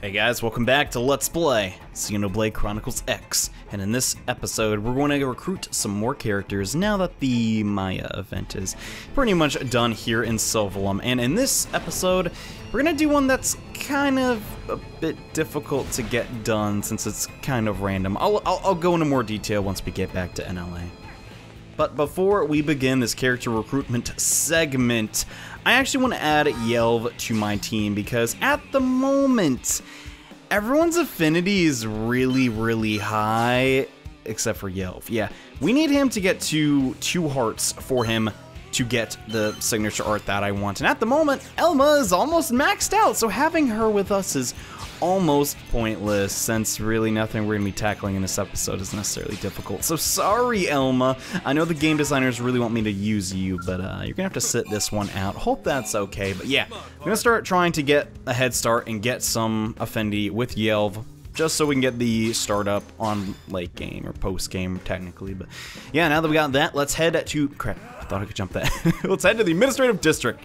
Hey guys, welcome back to Let's Play Xenoblade Chronicles X, and in this episode we're going to recruit some more characters now that the Maya event is pretty much done here in Sylvalum, and in this episode we're going to do one that's kind of a bit difficult to get done since it's kind of random. I'll, I'll, I'll go into more detail once we get back to NLA. But before we begin this character recruitment segment, I actually want to add Yelv to my team because at the moment, everyone's affinity is really, really high, except for Yelv. Yeah, we need him to get to two hearts for him to get the signature art that I want. And at the moment, Elma is almost maxed out, so having her with us is almost pointless since really nothing we're going to be tackling in this episode is necessarily difficult. So sorry, Elma. I know the game designers really want me to use you, but uh, you're going to have to sit this one out. Hope that's okay. But yeah, I'm going to start trying to get a head start and get some Affinity with Yelv just so we can get the startup on late game or post game technically. But yeah, now that we got that, let's head to crap. I thought I could jump that. let's head to the administrative district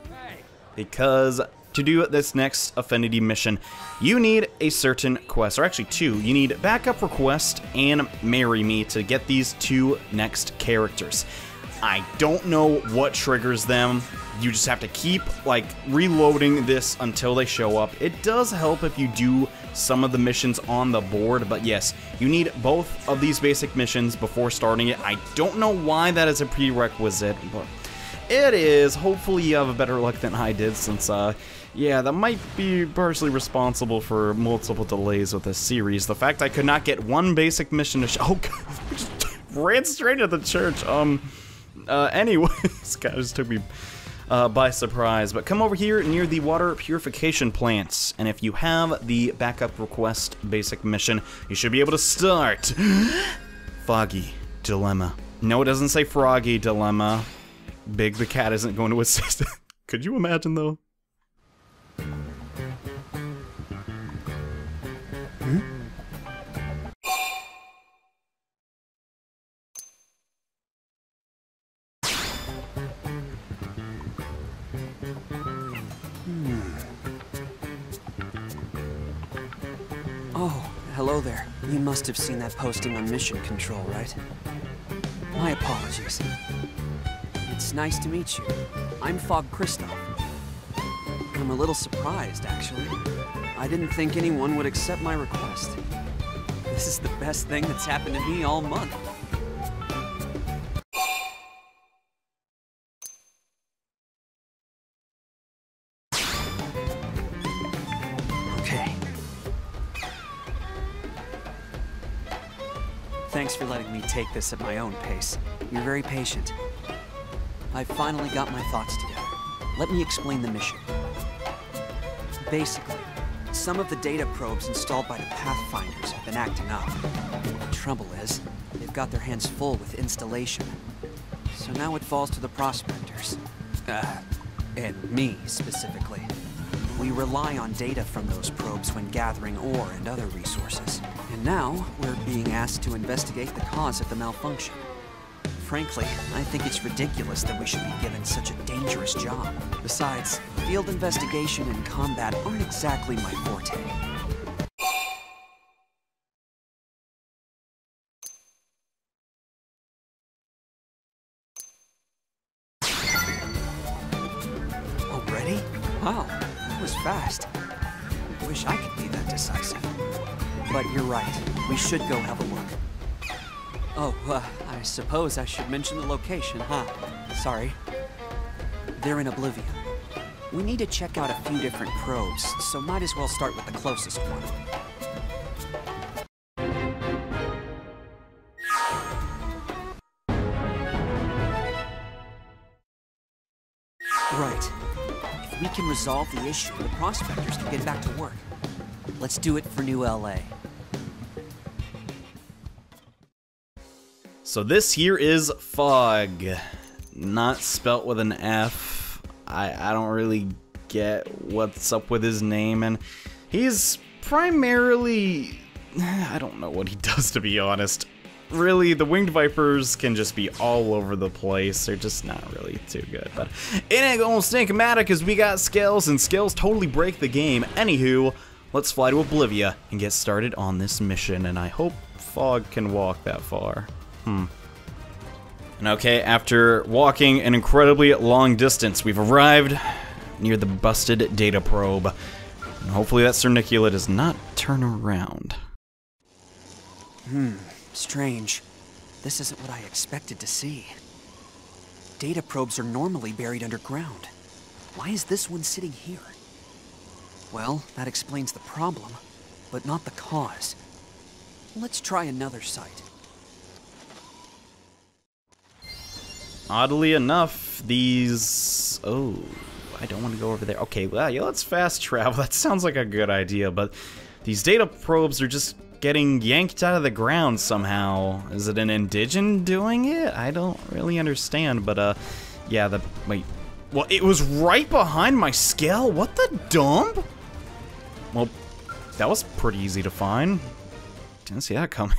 because to do this next Affinity mission, you need a certain quest, or actually two. You need Backup Request and Marry Me to get these two next characters. I don't know what triggers them. You just have to keep, like, reloading this until they show up. It does help if you do some of the missions on the board, but yes, you need both of these basic missions before starting it. I don't know why that is a prerequisite, but it is. Hopefully you have a better luck than I did since, uh, yeah, that might be partially responsible for multiple delays with this series. The fact I could not get one basic mission to Oh, God, just ran straight to the church. Um, uh, anyways, God, just took me uh, by surprise. But come over here near the water purification plants, and if you have the backup request basic mission, you should be able to start. Foggy Dilemma. No, it doesn't say Froggy Dilemma. Big the cat isn't going to assist. Could you imagine though? Must have seen that posting on Mission Control, right? My apologies. It's nice to meet you. I'm Phog Kristoff. I'm a little surprised, actually. I didn't think anyone would accept my request. This is the best thing that's happened to me all month. Thanks for letting me take this at my own pace. You're very patient. I've finally got my thoughts together. Let me explain the mission. Basically, some of the data probes installed by the Pathfinders have been acting up. The trouble is, they've got their hands full with installation. So now it falls to the Prospectors. Uh, and me, specifically. We rely on data from those probes when gathering ore and other resources. And now, we're being asked to investigate the cause of the malfunction. Frankly, I think it's ridiculous that we should be given such a dangerous job. Besides, field investigation and combat aren't exactly my forte. Already? Wow, fast. Wish I could be that decisive. But you're right, we should go have a look. Oh, uh, I suppose I should mention the location, huh? Sorry. They're in Oblivia. We need to check out a few different probes, so might as well start with the closest one. Resolve the issue, the prospectors can get back to work. Let's do it for New LA. So this here is Phog, not spelt with an F. I, I don't really get what's up with his name, and he's primarily... I don't know what he does, to be honest. Really, the Winged Vipers can just be all over the place. They're just not really too good. But it ain't gonna stink matter because we got skills, and skills totally break the game. Anywho, let's fly to Oblivia and get started on this mission, and I hope Phog can walk that far. Hmm. And okay, after walking an incredibly long distance, we've arrived near the busted data probe. And hopefully that Cernicula does not turn around. Hmm, strange. This isn't what I expected to see. Data probes are normally buried underground. Why is this one sitting here? Well, that explains the problem, but not the cause. Let's try another site. Oddly enough, these... Oh, I don't want to go over there. Okay, well, yeah, let's fast travel. That sounds like a good idea, but these data probes are just getting yanked out of the ground somehow. Is it an indigen doing it? I don't really understand, but, uh, yeah, the... Wait. Well, it was right behind my Skell? What the dump? Well, that was pretty easy to find. Didn't see that coming.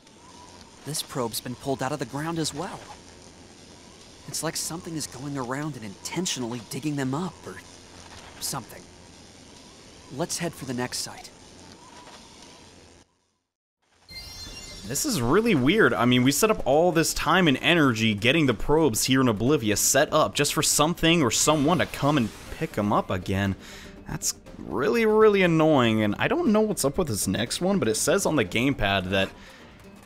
this probe's been pulled out of the ground as well. It's like something is going around and intentionally digging them up, or something. Let's head for the next site. This is really weird. I mean, we set up all this time and energy getting the probes here in Oblivia set up just for something or someone to come and pick them up again. That's really, really annoying, and I don't know what's up with this next one, but it says on the gamepad that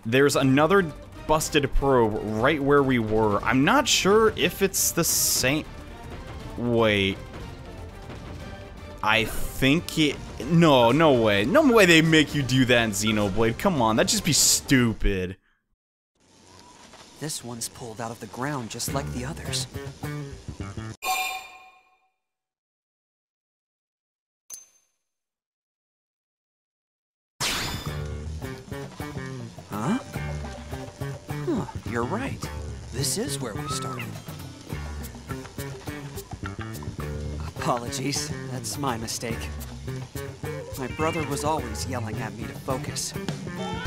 there's another busted probe right where we were. I'm not sure if it's the same... Wait. I think it... No, no way. No way they make you do that in Xenoblade. Come on, that'd just be stupid. This one's pulled out of the ground just like the others. Huh? Huh, you're right. This is where we started. Apologies, that's my mistake. My brother was always yelling at me to focus.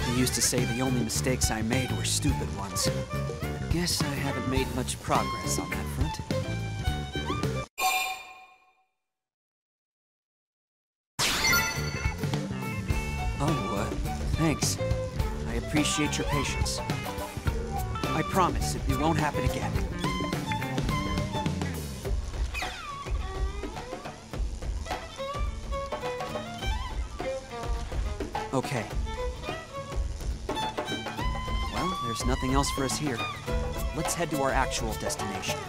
He used to say the only mistakes I made were stupid ones. Guess I haven't made much progress on that front. Oh, uh, thanks. I appreciate your patience. I promise it won't happen again. Okay. Well, there's nothing else for us here. Let's head to our actual destination.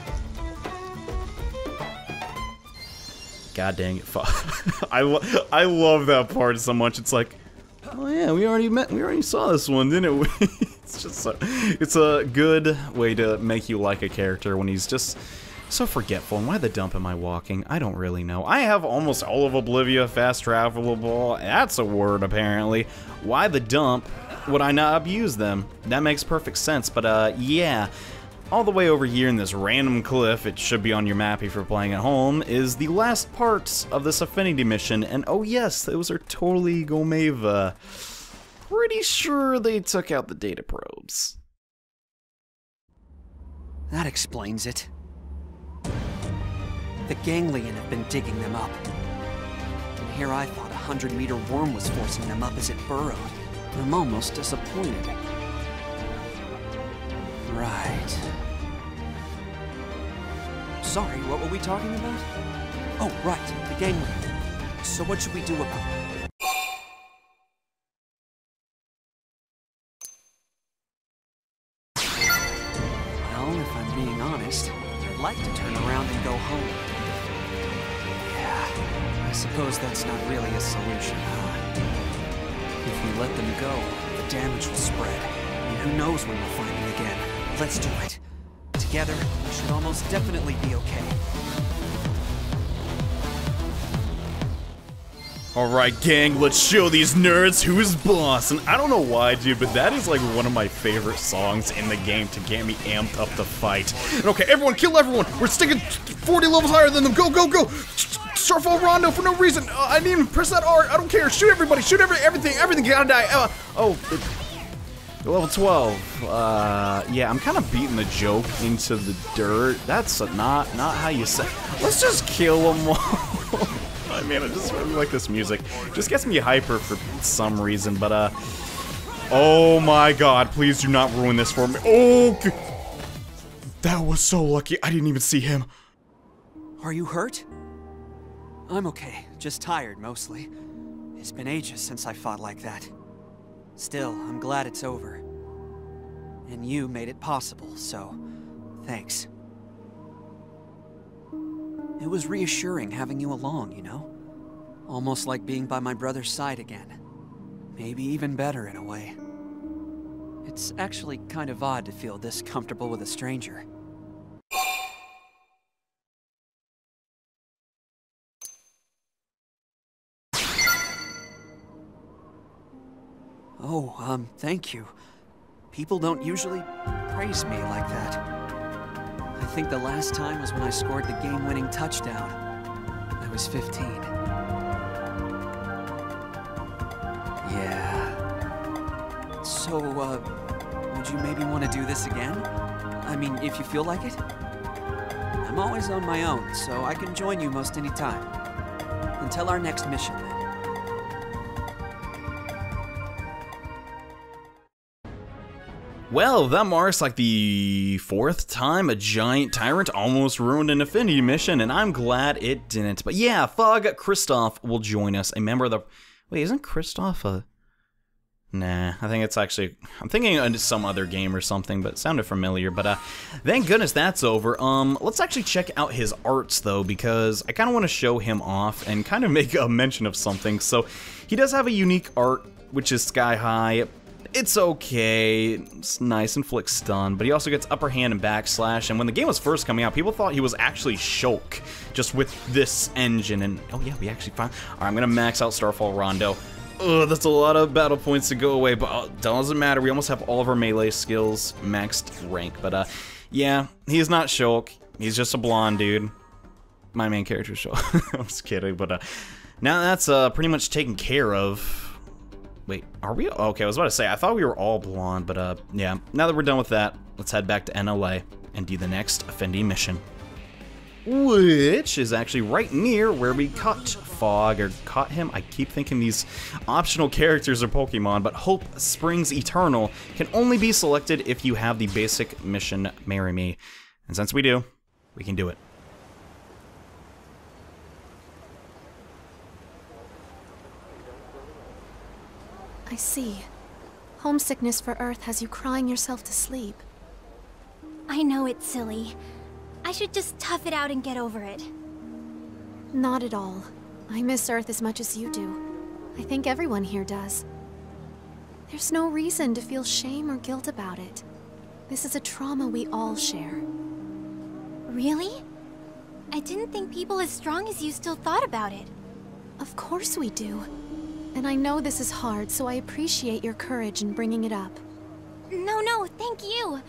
God dang it, fuck. I, lo I love that part so much. It's like, oh yeah, we already met, we already saw this one, didn't we? it's just so, it's a good way to make you like a character when he's just so forgetful. And why the dump am I walking? I don't really know. I have almost all of Oblivia fast travelable. That's a word, apparently. Why the dump would I not abuse them? That makes perfect sense, but uh, yeah. All the way over here in this random cliff, it should be on your map if you're playing at home, is the last part of this Affinity mission, and oh yes, those are totally Gomeva. Pretty sure they took out the data probes. That explains it. The ganglion have been digging them up. And here I thought a hundred meter worm was forcing them up as it burrowed. I'm almost disappointed. Right. Sorry, what were we talking about? Oh, right, the ganglion. So what should we do about it? Let them go, the damage will spread. And who knows when we'll find them again. Let's do it. Together, we should almost definitely be okay. Alright gang, let's show these nerds who's boss. And I don't know why, dude, but that is like one of my favorite songs in the game to get me amped up to fight. And okay, everyone, kill everyone! We're sticking 40 levels higher than them! Go, go, go! Starfall Rondo for no reason! Uh, I didn't even press that R! I don't care! Shoot everybody! Shoot every everything! Everything gotta die! Uh, oh, it, level 12. Uh, yeah, I'm kind of beating the joke into the dirt. That's not, not how you say... Let's just kill them all. I mean, I just really like this music. Just gets me hyper for some reason, but uh... Oh my god, please do not ruin this for me. Oh, that was so lucky. I didn't even see him. Are you hurt? I'm okay, just tired mostly. It's been ages since I fought like that. Still, I'm glad it's over. And you made it possible, so thanks. It was reassuring having you along, you know? Almost like being by my brother's side again. Maybe even better in a way. It's actually kind of odd to feel this comfortable with a stranger. Oh, um, thank you. People don't usually praise me like that. I think the last time was when I scored the game-winning touchdown. I was 15. Yeah. So, uh, would you maybe want to do this again? I mean, if you feel like it? I'm always on my own, so I can join you most any time. Until our next mission, Well, that marks like the fourth time a giant tyrant almost ruined an affinity mission, and I'm glad it didn't. But yeah, Phog Kristoff will join us, a member of the... Wait, isn't Kristoff a... Nah, I think it's actually... I'm thinking of some other game or something, but sounded familiar. But uh, thank goodness that's over. Um, Let's actually check out his arts, though, because I kind of want to show him off and kind of make a mention of something. So, he does have a unique art, which is Sky High it's okay. It's nice and flick stun, but he also gets upper hand and backslash. And when the game was first coming out, people thought he was actually Shulk, just with this engine. And oh yeah, we actually found. All right, I'm gonna max out Starfall Rondo. Ugh, that's a lot of battle points to go away, but uh, doesn't matter. We almost have all of our melee skills maxed rank. But uh, yeah, he's not Shulk. He's just a blonde dude. My main character Shulk. I'm just kidding, but uh, now that's uh pretty much taken care of. Wait, are we? Okay, I was about to say, I thought we were all blonde, but uh, yeah. Now that we're done with that, let's head back to NLA and do the next offending mission. Which is actually right near where we caught Phog, or caught him. I keep thinking these optional characters are Pokemon, but Hope Springs Eternal can only be selected if you have the basic mission Marry Me. And since we do, we can do it. I see. Homesickness for Earth has you crying yourself to sleep. I know it's silly. I should just tough it out and get over it. Not at all. I miss Earth as much as you do. I think everyone here does. There's no reason to feel shame or guilt about it. This is a trauma we all share. Really? I didn't think people as strong as you still thought about it. Of course we do. And I know this is hard, so I appreciate your courage in bringing it up. No, no, thank you.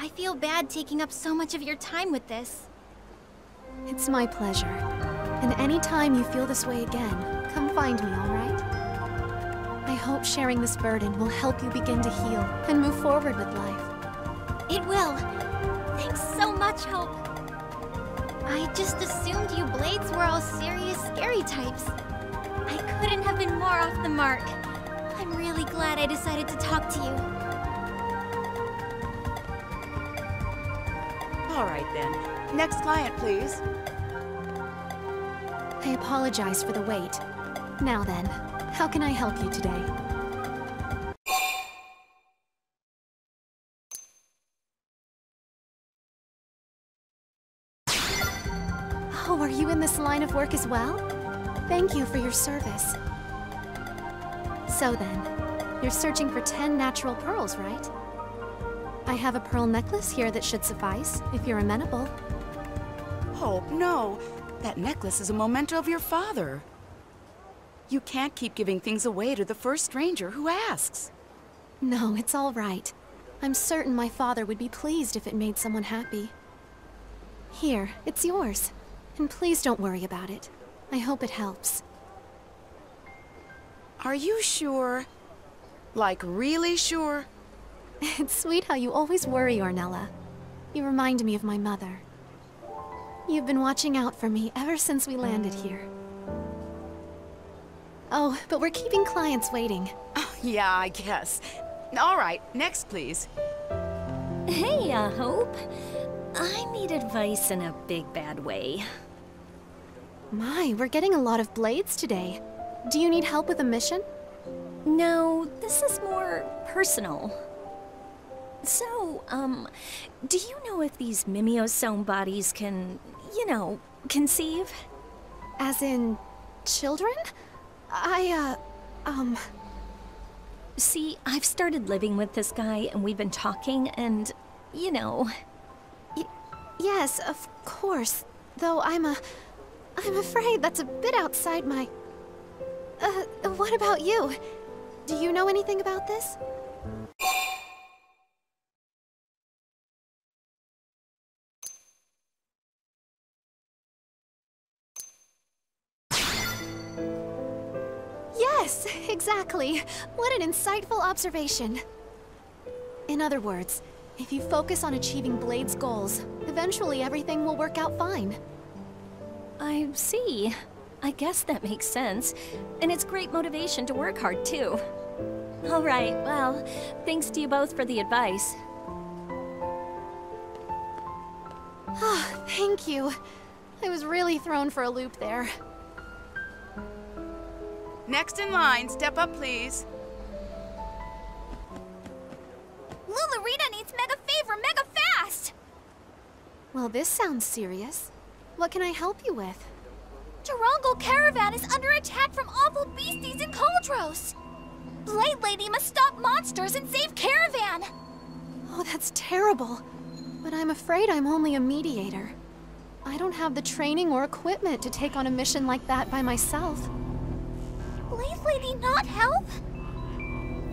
I feel bad taking up so much of your time with this. It's my pleasure. And anytime you feel this way again, come find me, alright? I hope sharing this burden will help you begin to heal and move forward with life. It will. Thanks so much, Hope. I just assumed you Blades were all serious, scary types. I couldn't have been more off the mark. I'm really glad I decided to talk to you. All right then. Next client, please. I apologize for the wait. Now then, how can I help you today? Oh, are you in this line of work as well? Thank you for your service. So then, you're searching for 10 natural pearls, right? I have a pearl necklace here that should suffice, if you're amenable. Hope, no. That necklace is a memento of your father. You can't keep giving things away to the first stranger who asks. No, it's all right. I'm certain my father would be pleased if it made someone happy. Here, it's yours. And please don't worry about it. I hope it helps. Are you sure? Like, really sure? It's sweet how you always worry, Ornella. You remind me of my mother. You've been watching out for me ever since we landed here. Oh, but we're keeping clients waiting. Oh, Yeah, I guess. All right, next, please. Hey, uh, Hope. I need advice in a big bad way. My, we're getting a lot of blades today. Do you need help with a mission? No, this is more personal. So, um, do you know if these mimeosome bodies can, you know, conceive? As in, children? I, uh, um, See, I've started living with this guy and we've been talking and, you know, yes, of course. Though I'm a, I'm afraid that's a bit outside my. Uh, what about you? Do you know anything about this? Yes, exactly. What an insightful observation. In other words, if you focus on achieving Blade's goals, eventually everything will work out fine. I see. I guess that makes sense. And it's great motivation to work hard, too. All right, well, thanks to you both for the advice. Ah, thank you. I was really thrown for a loop there. Next in line, step up, please. Lulurita needs mega favor mega fast! Well, this sounds serious. What can I help you with? Durango Caravan is under attack from awful beasties in Cauldros! Blade Lady must stop monsters and save Caravan! Oh, that's terrible. But I'm afraid I'm only a mediator. I don't have the training or equipment to take on a mission like that by myself. Blade Lady not help?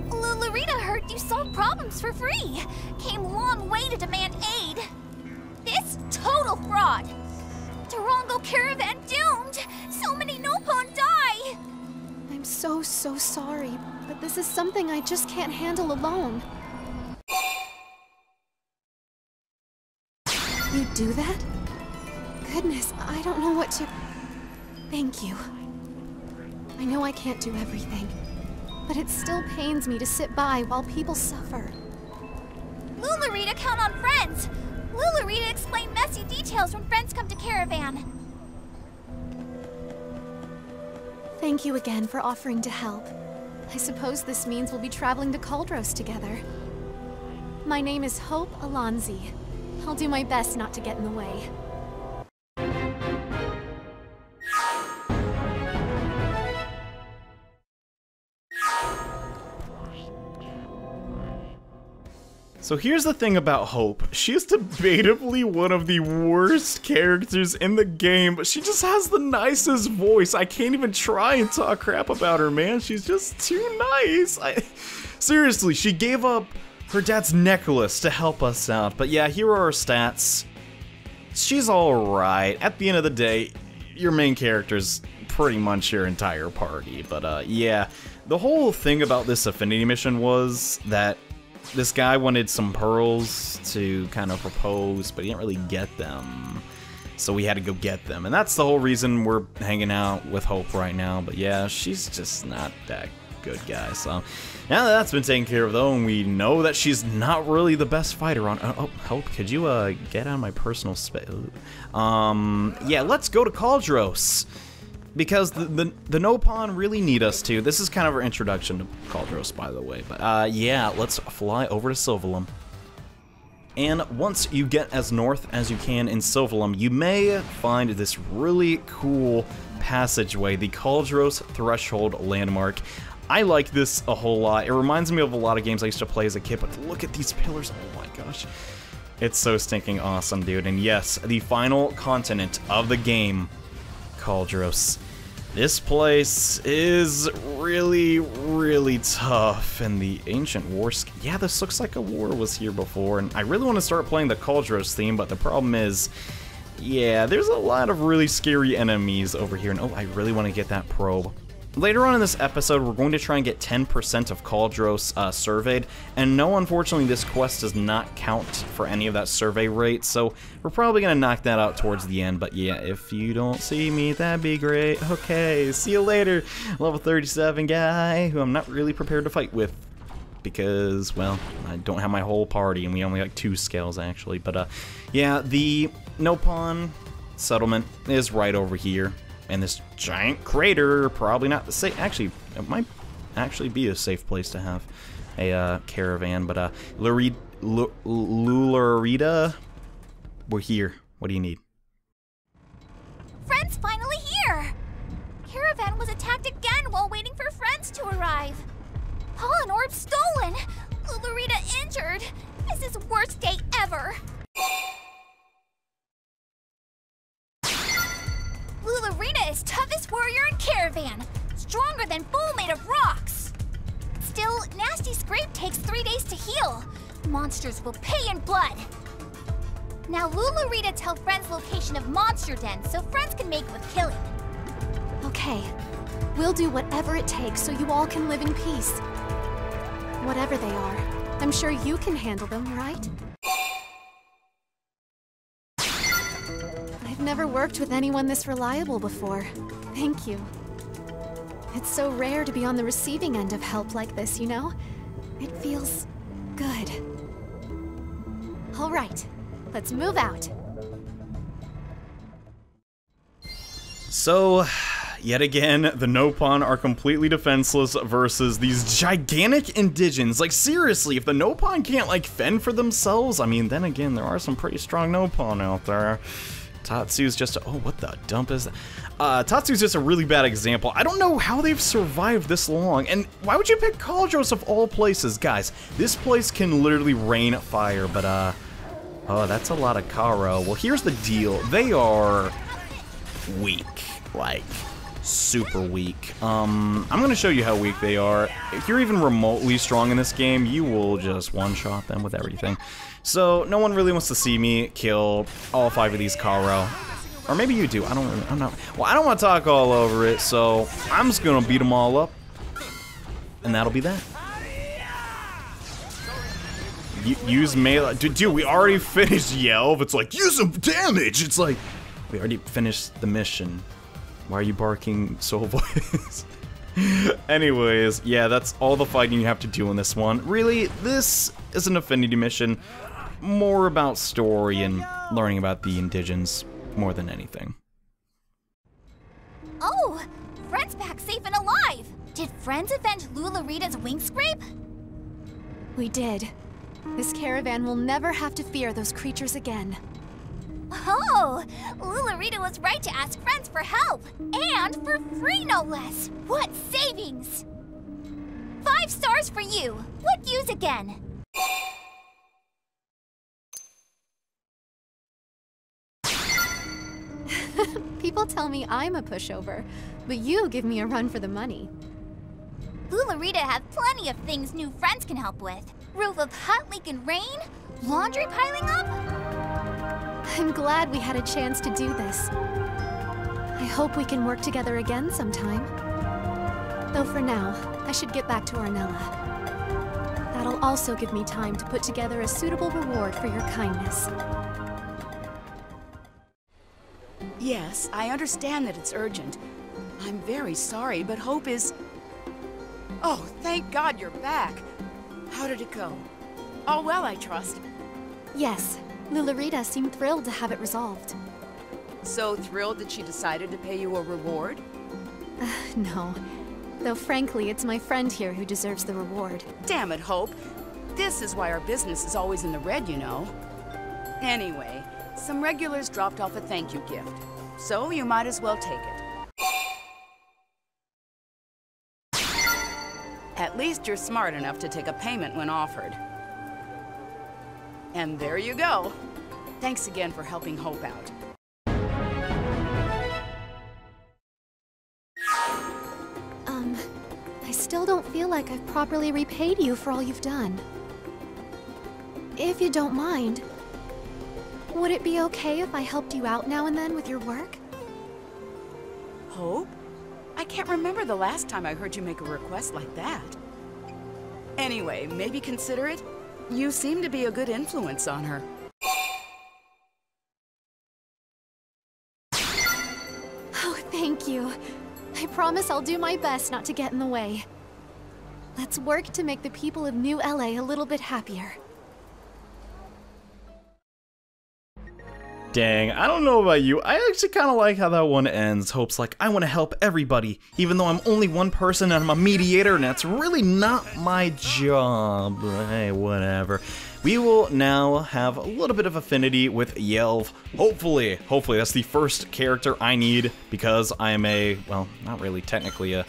Lulurita heard you solve problems for free. Came long way to demand aid. This total fraud. Durango Caravan doomed. So many Nopon die. I'm so, so sorry, but this is something I just can't handle alone. You do that? Goodness, I don't know what to... Thank you. I know I can't do everything, but it still pains me to sit by while people suffer. Lulurita count on friends. Lulurita explain messy details when friends come to Caravan. Thank you again for offering to help. I suppose this means we'll be traveling to Cauldros together. My name is Hope Alonzi. I'll do my best not to get in the way. So here's the thing about Hope. She is debatably one of the worst characters in the game, but she just has the nicest voice. I can't even try and talk crap about her, man. She's just too nice. I, seriously, she gave up her dad's necklace to help us out. But yeah, here are her stats. She's alright. At the end of the day, your main character's pretty much your entire party. But uh, yeah, the whole thing about this affinity mission was that this guy wanted some pearls to kind of propose, but he didn't really get them. So we had to go get them. And that's the whole reason we're hanging out with Hope right now. But yeah, she's just not that good guy. So now that that's been taken care of though, and we know that she's not really the best fighter on. Oh, Hope, could you uh get on my personal space? Um, yeah, let's go to Cauldros because the, the the Nopon really need us to. This is kind of our introduction to Cauldros, by the way. But uh, yeah, let's fly over to Sylvalum. And once you get as north as you can in Sylvalum, you may find this really cool passageway, the Cauldros Threshold Landmark. I like this a whole lot. It reminds me of a lot of games I used to play as a kid, but look at these pillars. Oh my gosh. It's so stinking awesome, dude. And yes, the final continent of the game Cauldros. This place is really, really tough, and the ancient war. Yeah, this looks like a war was here before, and I really want to start playing the Cauldros theme, but the problem is, yeah, there's a lot of really scary enemies over here, and oh, I really want to get that probe. Later on in this episode, we're going to try and get 10% of Cauldros uh, surveyed, and no, unfortunately, this quest does not count for any of that survey rate, so we're probably going to knock that out towards the end, but yeah, if you don't see me, that'd be great. Okay, see you later, level 37 guy, who I'm not really prepared to fight with because, well, I don't have my whole party, and we only like two Skells, actually. But, uh, yeah, the Nopon settlement is right over here. And this giant crater, probably not the safe... Actually, it might actually be a safe place to have a uh, caravan. But, uh, Lularita, we're here. What do you need? Friends finally here! Caravan was attacked again while waiting for friends to arrive. Pollen orb stolen! Lularita injured! This is worst day ever! Warrior and Caravan! Stronger than bull made of rocks! Still, Nasty Scrape takes three days to heal. Monsters will pay in blood! Now Lularita tell friends location of monster den so friends can make with killing. Okay. We'll do whatever it takes so you all can live in peace. Whatever they are, I'm sure you can handle them, right? I've never worked with anyone this reliable before. Thank you. It's so rare to be on the receiving end of help like this, you know? It feels good. All right, let's move out. So, Yet again, the Nopon are completely defenseless versus these gigantic indigens. Like, seriously, if the Nopon can't, like, fend for themselves, I mean, then again, there are some pretty strong Nopon out there. Tatsu's just a, oh, what the dump is that? Uh, Tatsu's just a really bad example. I don't know how they've survived this long, and why would you pick Cauldros of all places? Guys, this place can literally rain fire, but, uh, oh, that's a lot of Caro. Well, here's the deal. They are weak. Like, super weak. Um, I'm gonna show you how weak they are. If you're even remotely strong in this game, you will just one-shot them with everything. So, no one really wants to see me kill all five of these Caro. Or maybe you do, I don't I'm not, well, I don't want to talk all over it, so I'm just gonna beat them all up. And that'll be that. use melee, dude, dude, we already finished Yelv, it's like, use some damage! It's like, we already finished the mission. Why are you barking soul voice? Anyways, yeah, that's all the fighting you have to do in this one. Really, this is an Affinity mission, more about story and learning about the indigens more than anything. Oh, Friend's back safe and alive! Did Friends avenge Lularita's wing scrape? We did. This caravan will never have to fear those creatures again. Oh, Lularita was right to ask friends for help. And for free, no less. What savings! Five stars for you. What use again? People tell me I'm a pushover, but you give me a run for the money. Lularita have plenty of things new friends can help with. Roof of hut leak and rain? Laundry piling up? I'm glad we had a chance to do this. I hope we can work together again sometime. Though for now, I should get back to Arnella. That'll also give me time to put together a suitable reward for your kindness. Yes, I understand that it's urgent. I'm very sorry, but Hope is... Oh, thank God you're back. How did it go? All well, I trust. Yes, Lularita seemed thrilled to have it resolved. So thrilled that she decided to pay you a reward? Uh, no. Though frankly, it's my friend here who deserves the reward. Damn it, Hope. This is why our business is always in the red, you know. Anyway, some regulars dropped off a thank you gift. So you might as well take it. At least you're smart enough to take a payment when offered. And there you go. Thanks again for helping Hope out. Um, I still don't feel like I've properly repaid you for all you've done. If you don't mind, would it be okay if I helped you out now and then with your work? Hope? I can't remember the last time I heard you make a request like that. Anyway, maybe consider it. You seem to be a good influence on her. Oh, thank you. I promise I'll do my best not to get in the way. Let's work to make the people of New LA a little bit happier. Dang, I don't know about you. I actually kind of like how that one ends. Hope's like, I want to help everybody, even though I'm only one person and I'm a mediator, and that's really not my job. Hey, whatever. We will now have a little bit of affinity with Yelv. Hopefully, hopefully that's the first character I need because I am a, well, not really technically a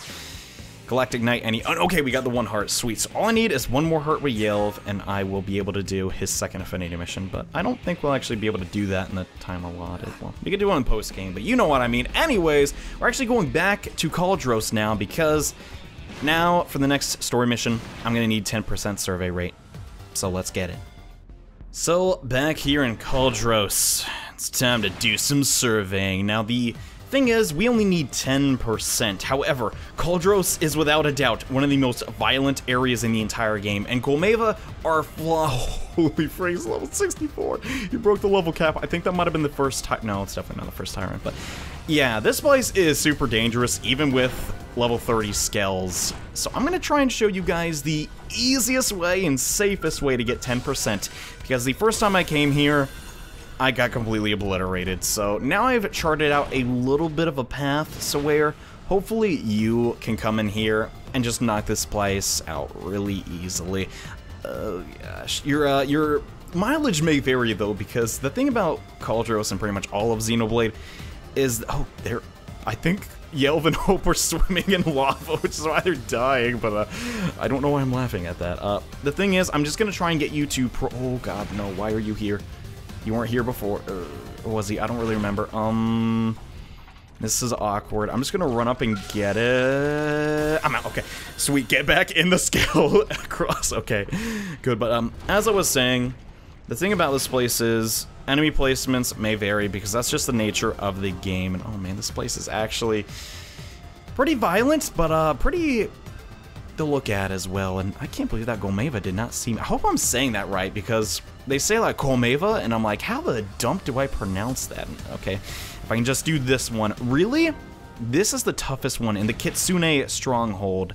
Galactic Knight any- oh, okay, we got the one heart, sweet. So all I need is one more heart with Yelv, and I will be able to do his second Affinity mission, but I don't think we'll actually be able to do that in the time allotted. Well, we could do in post-game, but you know what I mean. Anyways, we're actually going back to Cauldros now, because now, for the next story mission, I'm gonna need 10% survey rate. So let's get it. So, back here in Caldros, it's time to do some surveying. Now, the Thing is, we only need 10%. However, Cauldros is without a doubt one of the most violent areas in the entire game, and Golmeva are. Holy phrase, level 64. You broke the level cap. I think that might have been the first time. No, it's definitely not the first tyrant, but yeah, this place is super dangerous, even with level 30 skills. So I'm gonna try and show you guys the easiest way and safest way to get 10%, because the first time I came here, I got completely obliterated. So now I've charted out a little bit of a path so where hopefully you can come in here and just knock this place out really easily. Oh gosh, your uh, your mileage may vary though because the thing about Cauldros and pretty much all of Xenoblade is oh there, I think Yelv and Hope are swimming in lava, which is why they're dying, but uh, I don't know why I'm laughing at that. Uh, the thing is, I'm just gonna try and get you to pro- oh god, no, why are you here? You weren't here before. Uh, was he? I don't really remember. Um... This is awkward. I'm just gonna run up and get it. I'm out. Okay. Sweet. Get back in the Skell across. Okay. Good. But um, as I was saying, the thing about this place is enemy placements may vary because that's just the nature of the game. And oh man, this place is actually pretty violent, but uh, pretty to look at as well. And I can't believe that Golmeva did not seem. I hope I'm saying that right because they say like Golmeva, and I'm like, how the dump do I pronounce that? Okay, if I can just do this one. Really? This is the toughest one in the Kitsune Stronghold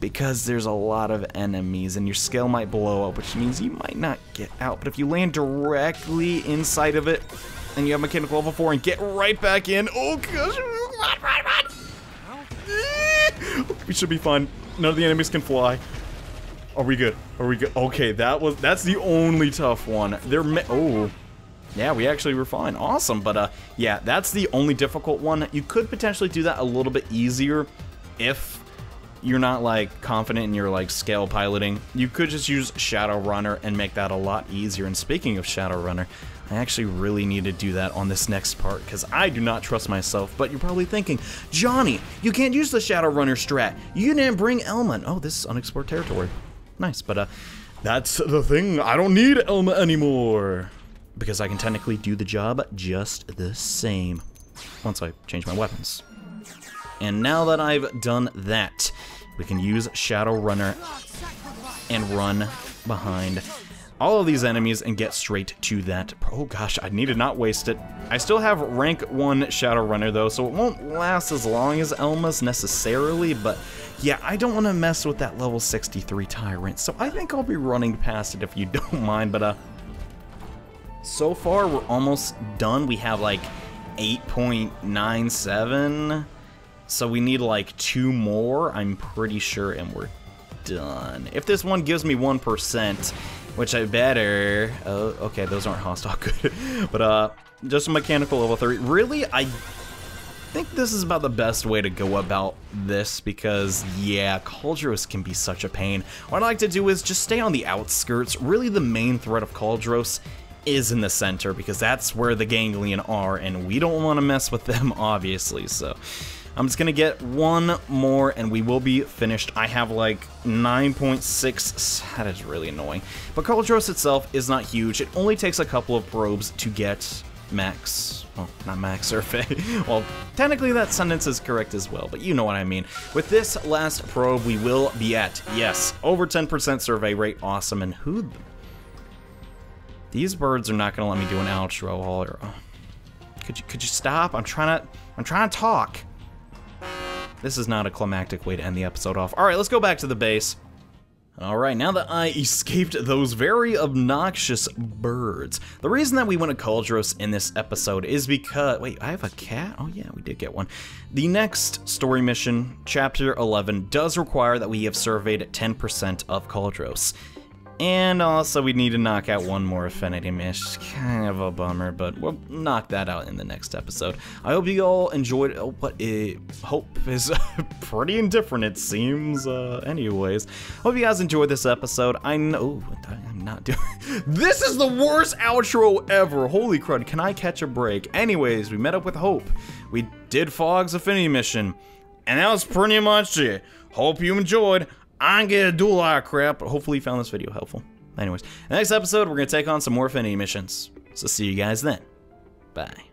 because there's a lot of enemies and your Skell might blow up, which means you might not get out. But if you land directly inside of it and you have mechanical level 4 and get right back in, oh gosh, run, run, run! we should be fine. None of the enemies can fly. Are we good? Are we good? Okay, that was that's the only tough one. There oh. Yeah, we actually were fine. Awesome. But uh yeah, that's the only difficult one. You could potentially do that a little bit easier if you're not like confident in your like Skell piloting. You could just use Shadow Runner and make that a lot easier. And speaking of Shadowrunner, I actually really need to do that on this next part because I do not trust myself. But you're probably thinking, Johnny, you can't use the Shadowrunner strat. You didn't bring Elma. Oh, this is unexplored territory. Nice, but uh, that's the thing. I don't need Elma anymore. Because I can technically do the job just the same. Once I change my weapons. And now that I've done that, we can use Shadowrunner and run behind all of these enemies and get straight to that. Oh gosh, I need to not waste it. I still have rank 1 Shadowrunner though, so it won't last as long as Elma's necessarily, but yeah, I don't want to mess with that level 63 Tyrant, so I think I'll be running past it if you don't mind, but uh, so far we're almost done. We have like 8.97, so we need like two more, I'm pretty sure, and we're done. If this one gives me 1%, which I better... Oh, okay, those aren't hostile, good. but, uh, just a mechanical level 3. Really, I think this is about the best way to go about this because, yeah, Cauldros can be such a pain. What I like to do is just stay on the outskirts. Really, the main threat of Cauldros is in the center because that's where the Ganglion are, and we don't want to mess with them, obviously, so... I'm just gonna get one more and we will be finished. I have like 9.6, that is really annoying. But Cauldros itself is not huge. It only takes a couple of probes to get max, well, not max survey. well, technically that sentence is correct as well, but you know what I mean. With this last probe, we will be at, yes, over 10% survey rate. Awesome. And who... These birds are not to let me do an outro. Or, oh, could you could you stop? I'm trying to I'm trying to talk. This is not a climactic way to end the episode off. All right, let's go back to the base. All right, now that I escaped those very obnoxious birds, the reason that we went to Cauldros in this episode is because, wait, I have a cat? Oh yeah, we did get one. The next story mission, chapter 11, does require that we have surveyed 10% of Cauldros. And also, we need to knock out one more Affinity Mish. Kind of a bummer, but we'll knock that out in the next episode. I hope you all enjoyed. Oh, it, hope is pretty indifferent, it seems. Uh, anyways, hope you guys enjoyed this episode. I know I'm not doing. this is the worst outro ever. Holy crud! Can I catch a break? Anyways, we met up with Hope. We did Phog's Affinity Mission, and that was pretty much it. Hope you enjoyed. I ain't gonna do a lot of crap, but hopefully you found this video helpful. Anyways, next episode, we're gonna take on some more Affinity missions. So see you guys then. Bye.